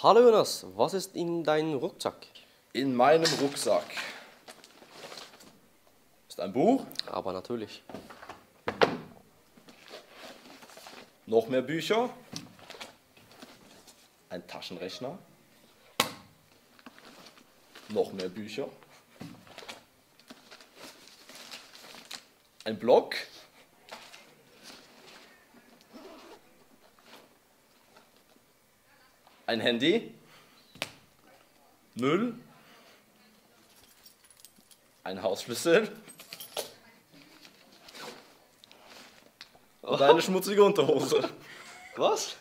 Hallo Jonas, was ist in deinem Rucksack? In meinem Rucksack. Ist ein Buch, Aber natürlich. noch mehr Bücher, ein Taschenrechner, noch mehr Bücher, ein Block, ein Handy, Müll, ein Hausschlüssel und eine schmutzige Unterhose. Was?